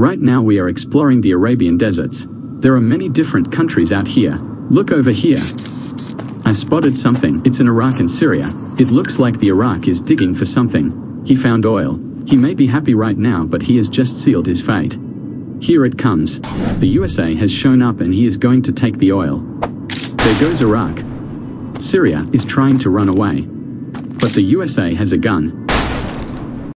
Right now we are exploring the Arabian deserts. There are many different countries out here. Look over here. I spotted something. It's in Iraq and Syria. It looks like the Iraq is digging for something. He found oil. He may be happy right now but he has just sealed his fate. Here it comes. The USA has shown up and he is going to take the oil. There goes Iraq. Syria is trying to run away. But the USA has a gun,